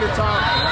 later, talk.